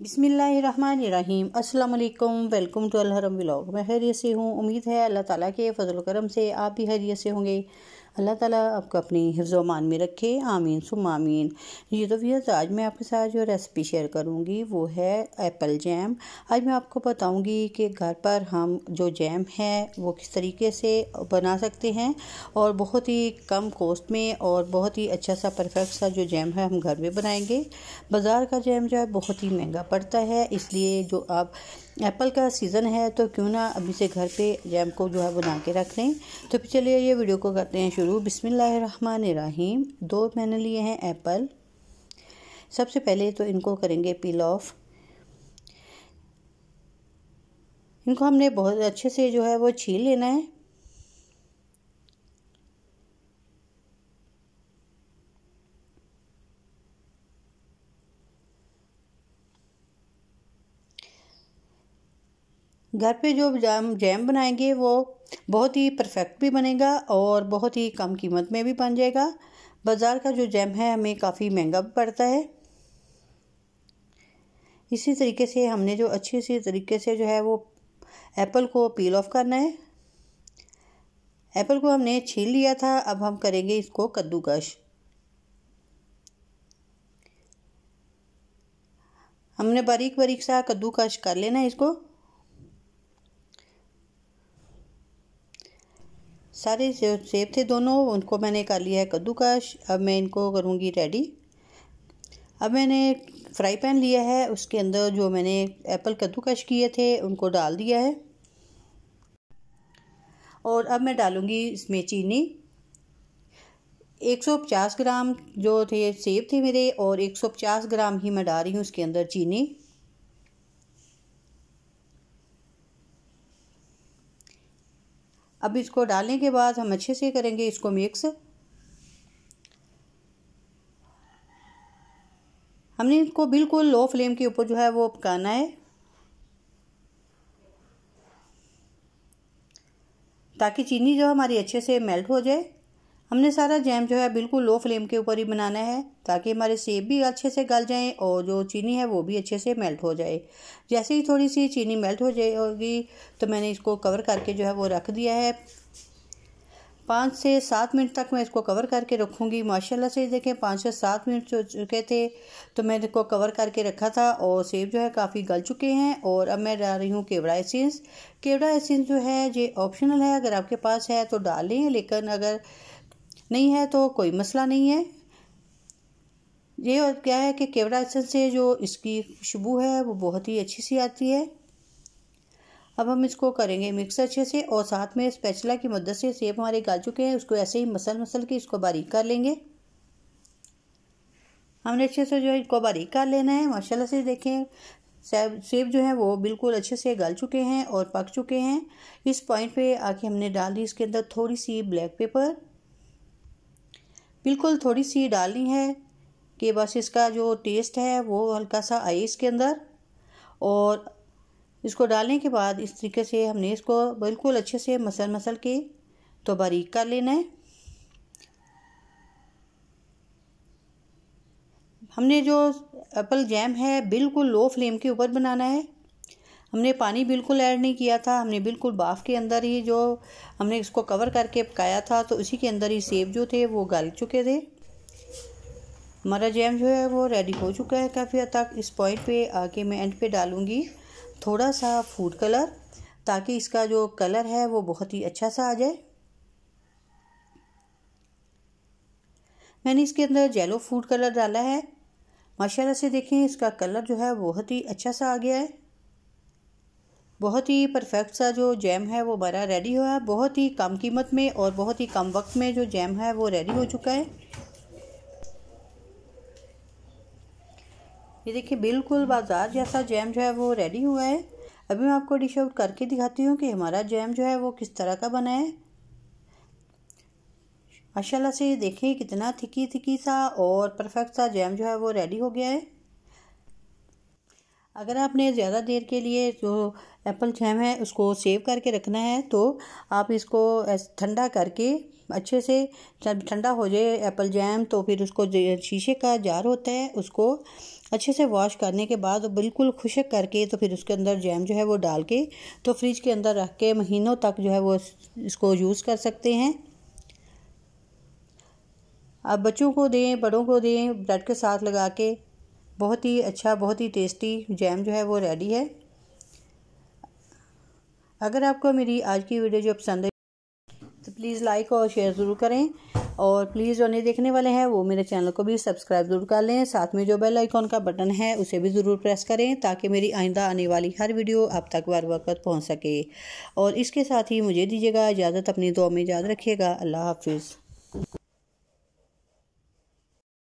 बिसमीम अस्सलाम welcome to अलहरम vlog. मैं हैरियत से हूँ, उम्मीद है अल्लाह ताला के फजल करम से आप भी हैरियत से होंगे। अल्लाह ताला आपको अपनी हिफ्ज़मान में रखे। आमीन सुम आमीन। ये तो व्यर्स आज मैं आपके साथ जो रेसिपी शेयर करूँगी, वो है एप्पल जैम आज मैं आपको बताऊँगी कि घर पर हम जो जैम है, वो किस तरीके से बना सकते हैं और बहुत ही कम कॉस्ट में और बहुत ही अच्छा सा परफेक्ट सा जो जैम है, हम घर में बनाएँगे। बाज़ार का जैम जो है, बहुत ही महँगा पड़ता है, इसलिए जो आप एप्पल का सीज़न है तो क्यों ना अभी से घर पे जैम को जो है बना के रख लें। तो चलिए ये वीडियो को करते हैं शुरू। बिस्मिल्लाहिर्रहमानिर्रहीम। दो मैंने लिए हैं एप्पल। सबसे पहले तो इनको करेंगे पील ऑफ़ इनको हमने बहुत अच्छे से जो है वो छील लेना है। घर पे जो जैम जैम बनाएँगे वो बहुत ही परफेक्ट भी बनेगा और बहुत ही कम कीमत में भी बन जाएगा। बाज़ार का जो जैम है हमें काफ़ी महँगा भी पड़ता है। इसी तरीके से हमने जो अच्छी सी तरीके से जो है वो एप्पल को पील ऑफ़ करना है। एप्पल को हमने छील लिया था, अब हम करेंगे इसको कद्दूकश। हमने बारीक बारीक सा कद्दूकश कर लेना है इसको। सारे जो सेब थे दोनों, उनको मैंने कर लिया है कद्दूकश। अब मैं इनको करूँगी रेडी अब मैंने फ्राई पैन लिया है, उसके अंदर जो मैंने एप्पल कद्दूकश किए थे, उनको डाल दिया है। और अब मैं डालूँगी इसमें चीनी। 150 ग्राम जो थे, सेब थे मेरे, और 150 ग्राम ही मैं डाल रही हूँ उसके अंदर चीनी। अब इसको डालने के बाद हम अच्छे से करेंगे इसको मिक्स। हमने इसको बिल्कुल लो फ्लेम के ऊपर जो है वो पकाना है, ताकि चीनी जो हमारी अच्छे से मेल्ट हो जाए। हमने सारा जैम जो है बिल्कुल लो फ्लेम के ऊपर ही बनाना है, ताकि हमारे सेब भी अच्छे से गल जाएँ और जो चीनी है वो भी अच्छे से मेल्ट हो जाए। जैसे ही थोड़ी सी चीनी मेल्ट हो जाएगी तो मैंने इसको कवर करके जो है वो रख दिया है। पाँच से सात मिनट तक मैं इसको कवर करके रखूँगी। माशाल्लाह से देखें, पाँच से सात मिनट हो चुके थे तो मैंने इसको कवर करके रखा था और सेब जो है काफ़ी गल चुके हैं। और अब मैं डाल रही हूँ केवड़ा एसेंस। केवड़ा एसेंस जो है, ये ऑप्शनल है, अगर आपके पास है तो डाल लेकिन अगर नहीं है तो कोई मसला नहीं है। ये और क्या है कि केवड़ा एसेंस से जो इसकी खुशबू है, वो बहुत ही अच्छी सी आती है। अब हम इसको करेंगे मिक्स अच्छे से और साथ में स्पैचला की मदद से सेब हमारे गल चुके हैं, उसको ऐसे ही मसल मसल के इसको बारीक कर लेंगे। हमने अच्छे से जो है इसको बारीक कर लेना है, माशाल्लाह से देखें। सेब सेब जो है वो बिल्कुल अच्छे से गल चुके हैं और पक चुके हैं। इस पॉइंट पे आके हमने डाल दी इसके अंदर थोड़ी सी ब्लैक पेपर बिल्कुल थोड़ी सी डालनी है कि बस इसका जो टेस्ट है वो हल्का सा आए इसके अंदर। और इसको डालने के बाद इस तरीके से हमने इसको बिल्कुल अच्छे से मसल मसल के तो बारीक कर लेना है। हमने जो एप्पल जैम है बिल्कुल लो फ्लेम के ऊपर बनाना है। हमने पानी बिल्कुल ऐड नहीं किया था, हमने बिल्कुल बाफ के अंदर ही जो हमने इसको कवर करके पकाया था तो उसी के अंदर ही सेब जो थे वो गल चुके थे। हमारा जैम जो है वो रेडी हो चुका है काफ़ी हद तक। इस पॉइंट पे आके मैं एंड पे डालूँगी थोड़ा सा फ़ूड कलर ताकि इसका जो कलर है वो बहुत ही अच्छा सा आ जाए। मैंने इसके अंदर जेलो फ़ूड कलर डाला है। माशाल्लाह से देखें, इसका कलर जो है बहुत ही अच्छा सा आ गया है। बहुत ही परफेक्ट सा जो जैम है वो हमारा रेडी हुआ है। बहुत ही कम कीमत में और बहुत ही कम वक्त में जो जैम है वो रेडी हो चुका है। ये देखिए, बिल्कुल बाज़ार जैसा जैम जो है वो रेडी हुआ है। अभी मैं आपको डिश आउट करके दिखाती हूँ कि हमारा जैम जो है वो किस तरह का बना है। माशाल्लाह से देखिए, कितना थिकी थिकी सा और परफेक्ट सा जैम जो है वो रेडी हो गया है। अगर आपने ज़्यादा देर के लिए जो एप्पल जैम है उसको सेव करके रखना है तो आप इसको ठंडा करके अच्छे से जब ठंडा हो जाए एप्पल जैम तो फिर उसको शीशे का जार होता है, उसको अच्छे से वॉश करने के बाद बिल्कुल खुशक करके तो फिर उसके अंदर जैम जो है वो डाल के तो फ्रिज के अंदर रख के महीनों तक जो है वो इसको यूज़ कर सकते हैं। आप बच्चों को दें, बड़ों को दें, ब्रेड के साथ लगा के बहुत ही अच्छा बहुत ही टेस्टी जैम जो है वो रेडी है। अगर आपको मेरी आज की वीडियो जो पसंद है तो प्लीज़ लाइक और शेयर ज़रूर करें। और प्लीज़ जो नहीं देखने वाले हैं, वो मेरे चैनल को भी सब्सक्राइब ज़रूर कर लें। साथ में जो बेल आइकॉन का बटन है, उसे भी ज़रूर प्रेस करें, ताकि मेरी आइंदा आने वाली हर वीडियो आप तक बार वक्त पहुँच सके। और इसके साथ ही मुझे दीजिएगा इजाज़त, अपनी दुआ में याद रखिएगा। अल्लाह हाफिज़।